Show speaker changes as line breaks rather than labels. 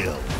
kill.